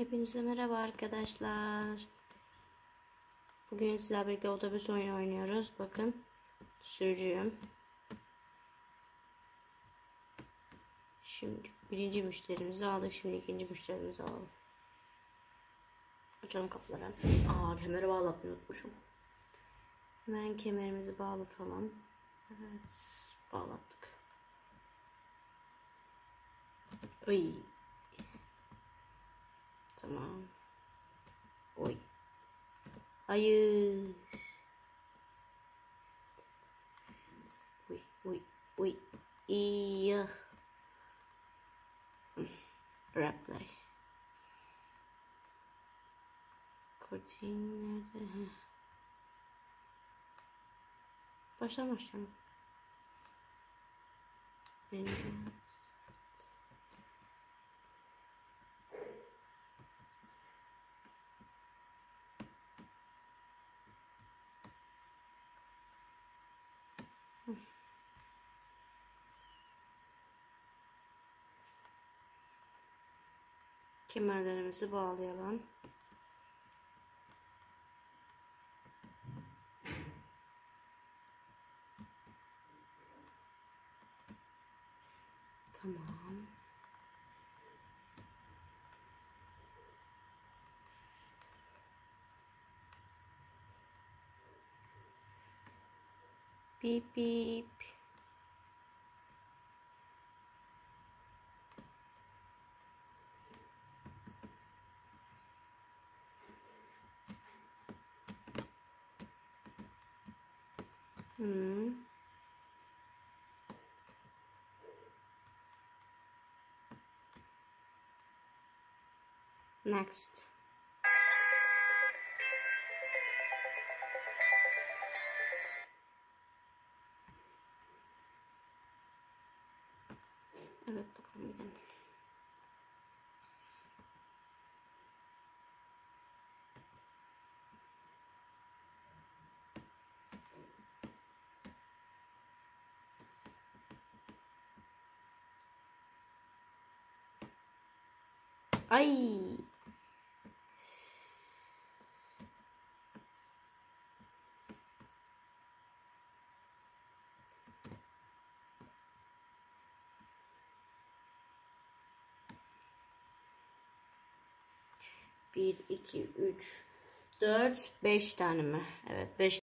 Hepinize merhaba arkadaşlar. Bugün sizlerle birlikte otobüs oyunu oynuyoruz. Bakın sürücüyüm. Şimdi birinci müşterimizi aldık. Şimdi ikinci müşterimizi alalım. Açalım kapıları. Aa kemeri bağlatmayı unutmuşum. Hemen kemerimizi bağlatalım. Evet bağlattık. Ay ama. Oy. Hayır. Oy oy oy. İyi. Replay. Kurtin nerede? Baştan başlayalım. Benim. Kemerlerimizi bağlayalım. Tamam. Bip bip. Hmm. Next. Evet bakalım. Ay. Bir, iki, üç, dört, beş tane mi? Evet, beş